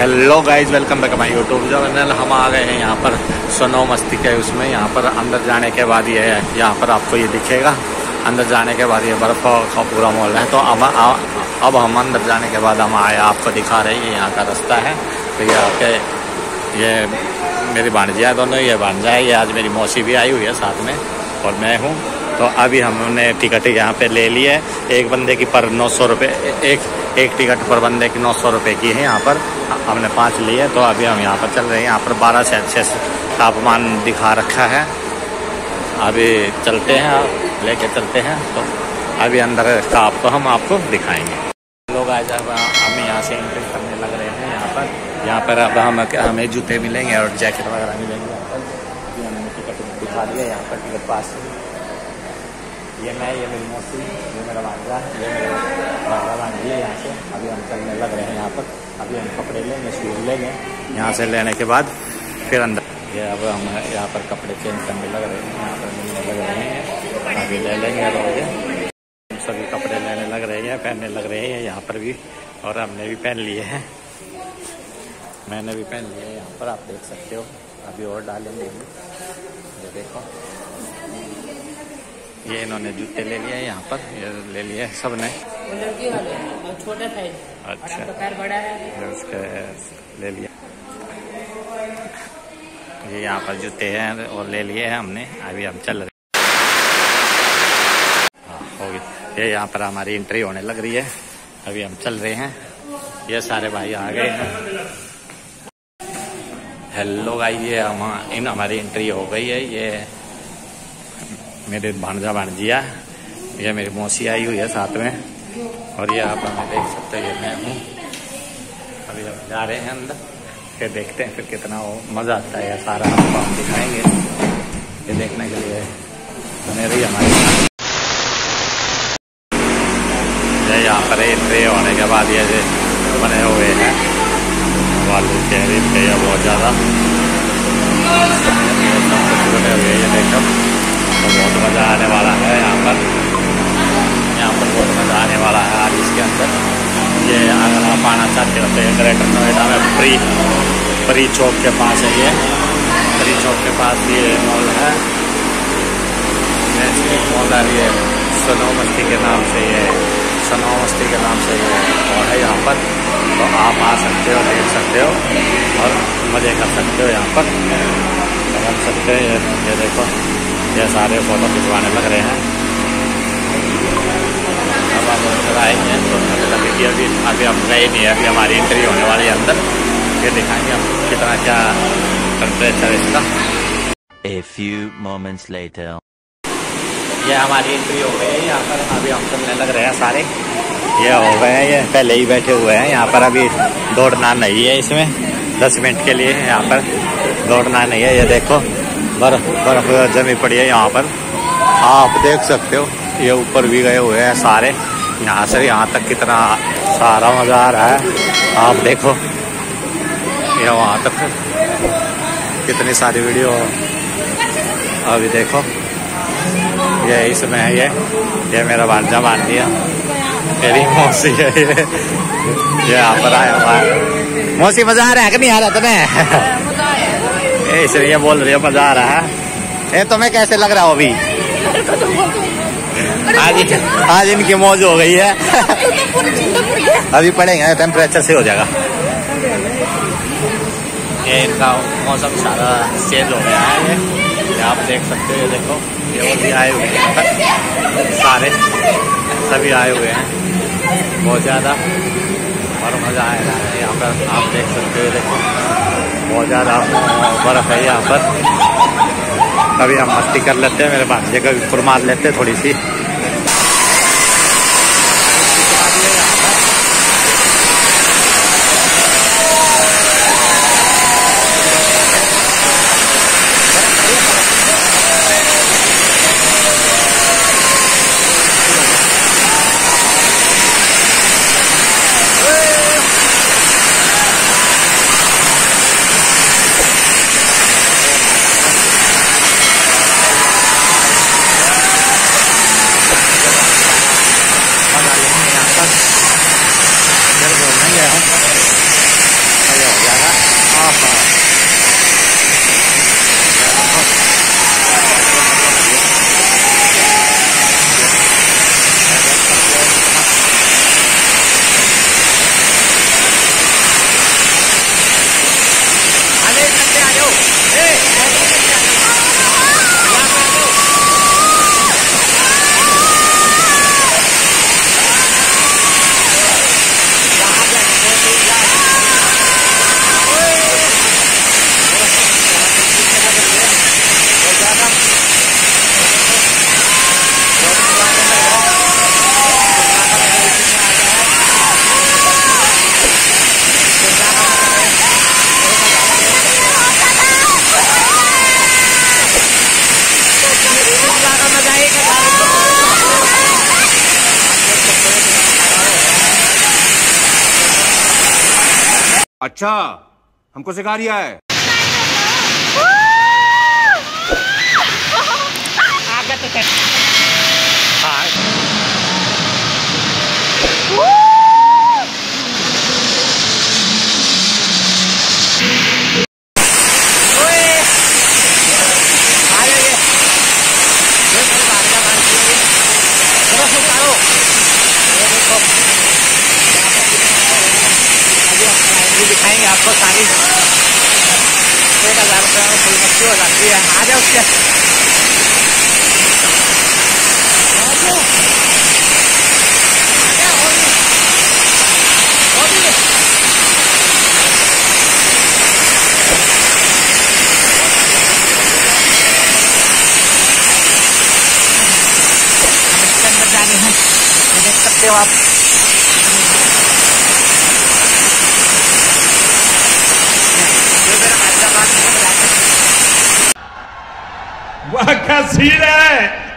Hello guys welcome back my YouTube channel हम आ गए हैं यहाँ पर सोनो मस्ती के उसमें। यहाँ पर अंदर जाने के बाद ये है। यहाँ पर आपको ये दिखेगा। अंदर जाने के बाद ये बर्फ़ का पूरा मॉल है। तो अब अब हम अंदर जाने के बाद हम आए। आपको दिखा रहे हैं। ये यहाँ का रास्ता है। तो ये आपके ये मेरी भाणजिया दोनों। ये भांजा है। ये आज मेरी मौसी भी आई हुई है साथ में। और मैं हूँ। तो अभी हमने टिकट यहाँ पे ले ली है। एक बंदे की पर नौ सौ रुपये, एक एक टिकट पर बंदे की नौ सौ रुपये की है, यहाँ पर हमने पाँच ली है तो अभी हम यहाँ पर चल रहे हैं। यहाँ पर बारह से अच्छे से तापमान दिखा रखा है। अभी चलते हैं, लेके चलते हैं तो अभी अंदर का आपको हम आपको दिखाएँगे। लोग आज अब हम यहाँ से एंट्री करने लग रहे हैं, यहाँ पर। यहाँ पर अब हम, हमें जूते मिलेंगे और जैकेट वगैरह मिलेंगे। यहाँ पर। टिकट दिखा दिया, यहाँ पर टिकट पास। ये मैं ये मेरी मौसी ये मेरा भांजा ये मेरा भांजी है यहाँ से अभी हम चलने लग रहे हैं यहाँ पर अभी हम कपड़े लेंगे शूज़ लेंगे यहाँ से लेने के बाद फिर अंदर ये अब हम यहाँ पर कपड़े चेंज करने लग रहे हैं यहाँ पर मिलने लग रहे हैं अभी ले लेंगे रोज हम सभी कपड़े लेने लग रहे हैं पहनने लग रहे हैं यहाँ पर भी और हमने भी पहन लिए हैं मैंने भी पहन लिए यहाँ पर आप देख सकते हो अभी और डालेंगे ये देखो ये इन्होंने जूते ले लिए यहाँ पर, ये ले लिए सबने छोटा अच्छा। बड़ा है उसके ले लिया ये यहाँ पर जूते हैं और ले लिए हैं हमने, अभी हम चल रहे हाँ। हो गई ये यहाँ पर हमारी एंट्री होने लग रही है। अभी हम चल रहे हैं। ये सारे भाई आ गए हैं। हेलो भाई ये हम इन हमारी एंट्री हो गई है। ये मेरे भाणजा भाणजिया ये मेरी मौसी आई हुई है साथ में। और ये आप हमें देख सकते हो, ये मैं हूँ। अभी हम जा रहे हैं अंदर, फिर देखते हैं फिर कितना वो मज़ा आता है सारा आपको हम दिखाएँगे। ये देखने के लिए बने रही हमारी ये यहाँ पर एंट्री होने के बाद ये बने हुए हैं। वालू चेहरे पे बहुत ज़्यादा। बने हुए ये देखो। तो बहुत मज़ा आने वाला है यहाँ पर यहाँ पर बहुत मज़ा आने वाला है आज इसके अंदर ये अगर आप आना चाहते हो तो ग्रेटर नोएडा में फ्री फ्री चौक के पास है ये फ्री चौक के पास ये मॉल है मॉल है ये सनो मस्ती के नाम से ये सनो के नाम से ये मॉल है यहाँ पर तो आप आ सकते हो देख सकते हो और मज़े कर सकते हो यहाँ पर रख सकते हो ये देखो ये सारे फ़ोटो खिंचवाने लग रहे हैं। अब हम अंदर आएँगे तो कि अभी अभी हम गए नहीं है अभी हमारी एंट्री होने वाली है अंदर। फिर दिखाएँगे हम कितना क्या टेम्परेचर इसका। A few moments later. ये हमारी एंट्री हो गई है यहाँ पर अभी हम चलने लग रहे हैं सारे। ये हो गए हैं ये पहले ही बैठे हुए हैं यहाँ पर अभी दौड़ना नहीं है इसमें। दस मिनट के लिए यहाँ पर। दौड़ना नहीं है ये देखो। बर्फ़ बर्फ़ जमी पड़ी है यहाँ पर। आप देख सकते हो, ये ऊपर भी गए हुए हैं सारे। यहाँ से, यहाँ तक कितना सारा मज़ा आ रहा है। आप देखो, ये वहाँ तक कितनी सारी वीडियो। अभी देखो, ये इसमें है, ये ये मेरा भांजा मान दिया। मेरी मौसी है, ये ये यहाँ पर आया हुआ है। मौसी, मज़ा आ रहा है कि नहीं आ रहा तुम्हें? ये इसलिए बोल रही है मज़ा आ रहा है। ये तुम्हें कैसे लग रहा हो अभी? आज आज इनकी मौज हो गई है। अभी पड़ेंगे टेम्परेचर से हो जाएगा। ये इनका मौसम सारा चेंज हो गया है। ये आप देख सकते हो देखो ये भी आए हुए हैं। सारे सभी आए हुए हैं। बहुत ज़्यादा और मज़ा आ रहा है यहाँ पर। आप देख सकते हो देखो। बहुत ज़्यादा बर्फ़ है यहाँ पर। कभी हम मस्ती कर लेते हैं, मेरे भांजे का भी फुरमार लेते हैं थोड़ी सी। अच्छा हमको सिखा रिया है। आपको सारी एक हज़ार रुपये में फुल मच्छी हो जाती है आ जाओ उसके इसके अंदर जाने हैं ये देख सकते हो आप ये मेरा हैदराबाद में वाह क्या सीन है